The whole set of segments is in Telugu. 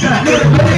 Máscara!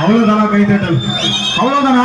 அவ்வளோதானா கை தட்டல் அவ்வளோதானா